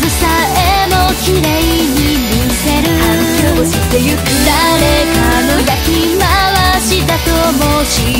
ずさえも綺麗に見せる。話をしてゆく。誰かの焼き回しだともし。